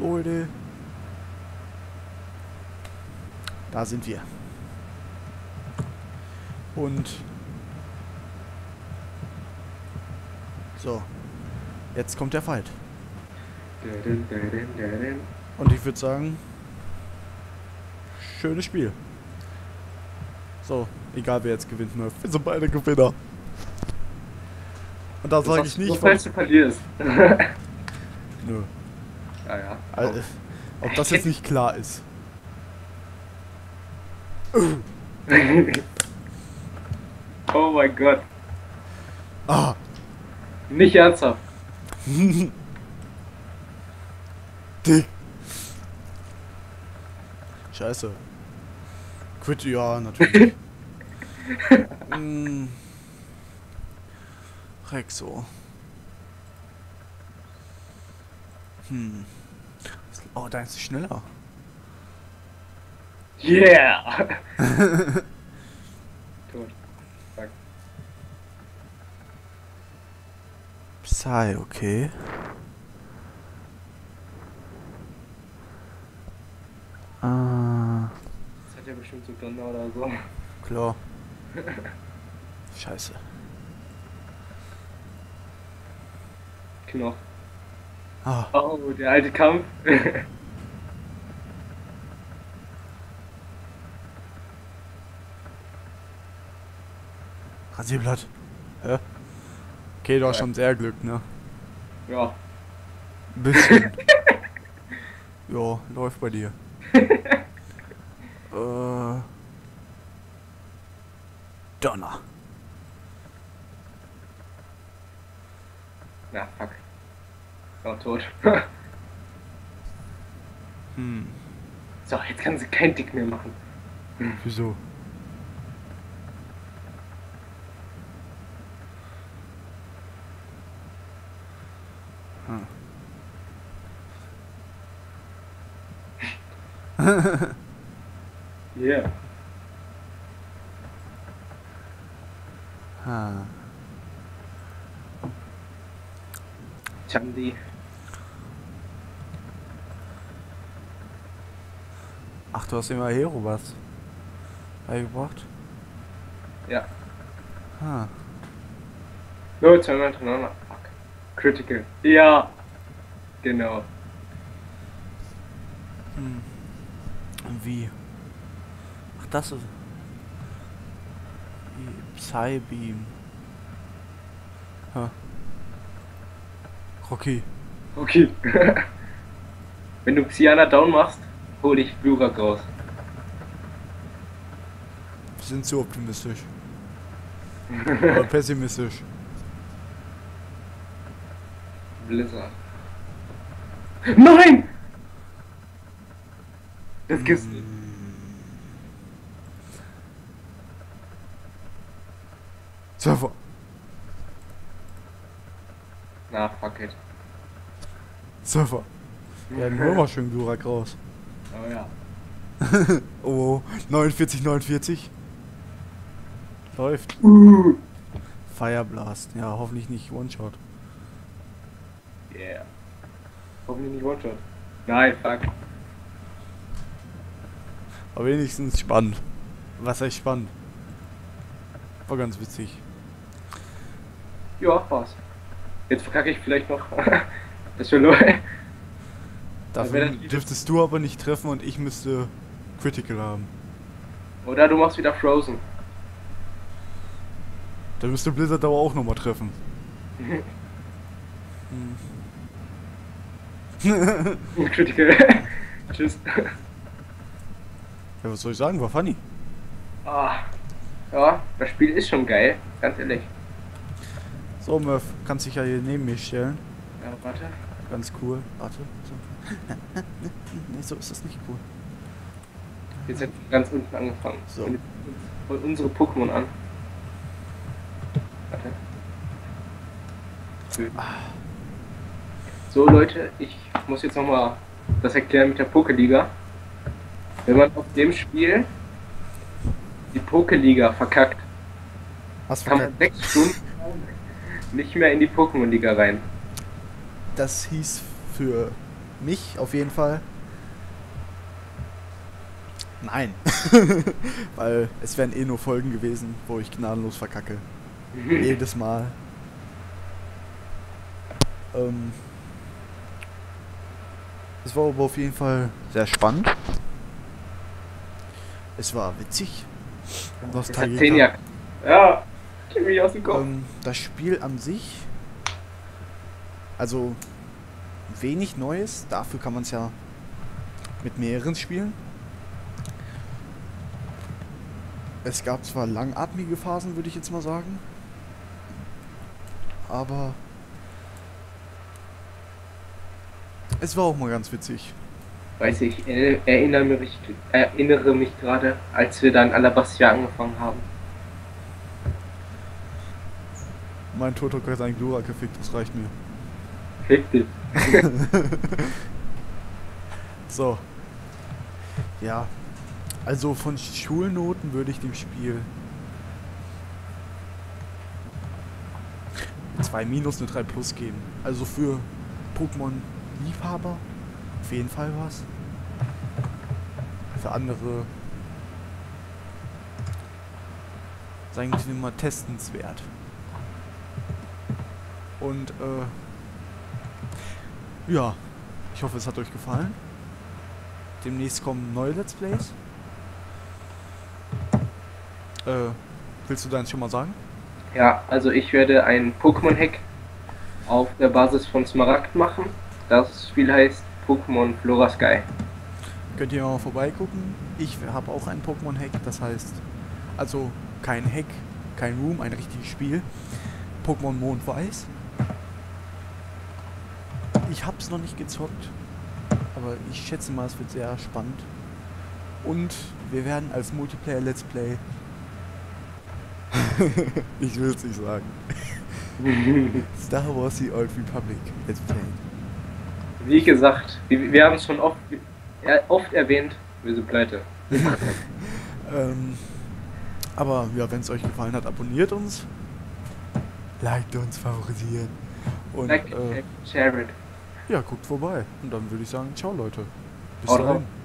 Leute. Da sind wir. Und so, jetzt kommt der Fight. Und ich würde sagen, schönes Spiel. So, egal wer jetzt gewinnt, Murph. Wir sind beide Gewinner. Und da sage ich nicht, falls du verlierst. Nö. Ja, ja. Also, ob das jetzt nicht klar ist. oh mein Gott. Ah, Nicht ernsthaft. Dick. Scheiße. Quit, ja, natürlich. mm. Rexo. Hm. Oh, da ist schneller. Yeah! Psy, okay. Ah, Das hat ja bestimmt so Donner oder so. klar. Scheiße. Knoch. Ah, Oh, der alte Kampf. Rasierblatt. Hä? Okay, du hast schon sehr Glück, ne? ja. Ein bisschen. ja, läuft bei dir. äh. Donner. Na, fuck. Oh, tot. Hm, so, jetzt kann sie kein Dick mehr machen. wieso? Hm. Yeah. Ha. Chandi. Ach, du hast immer Hero was beigebracht? Ja. Ha. No, zweimal hintereinander. Fuck. Critical. Ja. Genau. Hm. Wie? Ach, das ist. Psybeam. Ha. Rocky. Okay. Wenn du Psyana down machst, hol ich Glurak raus. Wir sind zu optimistisch. Oder pessimistisch. Blizzard. Nein! Das gibt's nicht. Surfer. Na, fuck it. Surfer. Ja, hol mal schön Glurak raus. Oh ja. Oh, 49, 49. Läuft. Uh. Fireblast. Ja, hoffentlich nicht One-Shot. Yeah. Hoffentlich nicht One-Shot. Nein, fuck. Aber wenigstens spannend. Was heißt spannend? War ganz witzig. Ja, war's. Jetzt verkacke ich vielleicht noch. das Leute. Dafür dürftest du aber nicht treffen und ich müsste Critical haben. Oder du machst wieder Frozen. Dann müsste Blizzard aber auch nochmal treffen. Hm. Critical. Tschüss. Ja, was soll ich sagen? War funny. Ah. Ja, das Spiel ist schon geil, ganz ehrlich. So, Murph, kannst dich ja hier neben mir stellen. Ja, warte. Ganz cool. Warte. So. nee, so ist das nicht cool. Jetzt hat ganz unten angefangen. So. Und voll unsere Pokémon an. Warte. Schön. So Leute, ich muss jetzt nochmal das erklären mit der Pokeliga. Wenn man auf dem Spiel die Pokeliga verkackt, Was kann man sechs Stunden nicht mehr in die Pokémon-Liga rein. Das hieß für mich auf jeden Fall. Nein. Weil es wären eh nur Folgen gewesen, wo ich gnadenlos verkacke. Jedes Mal. Ähm, es war aber auf jeden Fall sehr spannend. Es war witzig. Nostalgiker. Ja, ich mich aus dem Kopf. Ähm, das Spiel an sich, also wenig Neues, dafür kann man es ja mit mehreren spielen. Es gab zwar langatmige Phasen, würde ich jetzt mal sagen, aber es war auch mal ganz witzig. Weiß ich, erinnere mich, erinnere mich gerade, als wir dann Alabastia angefangen haben. Mein Totok hat einen Glurak gefickt, das reicht mir. Fick so. Ja. Also von Schulnoten würde ich dem Spiel 2 minus eine 3 plus geben. Also für Pokémon Liebhaber auf jeden Fall was. Für andere sagen wir mal testenswert. Und äh, ja, ich hoffe es hat euch gefallen. Demnächst kommen neue Let's Plays. Äh, willst du deins schon mal sagen? Ja, also ich werde ein Pokémon-Hack auf der Basis von Smaragd machen. Das Spiel heißt Pokémon Flora Sky. Könnt ihr mal vorbeigucken. Ich habe auch ein Pokémon-Hack, das heißt, also kein Hack, kein Room, ein richtiges Spiel. Pokémon Mond Weiß. Ich habe es noch nicht gezockt, aber ich schätze mal, es wird sehr spannend. Und wir werden als Multiplayer Let's Play ich will es nicht sagen. Star Wars The Old Republic Let's Play. Wie gesagt, wir, wir haben es schon oft, oft erwähnt, wir sind pleite. ähm, aber ja, wenn es euch gefallen hat, abonniert uns. Liked uns, favorisieren. Und, like, äh, share it. Ja, guckt vorbei. Und dann würde ich sagen, ciao Leute. Bis dahin.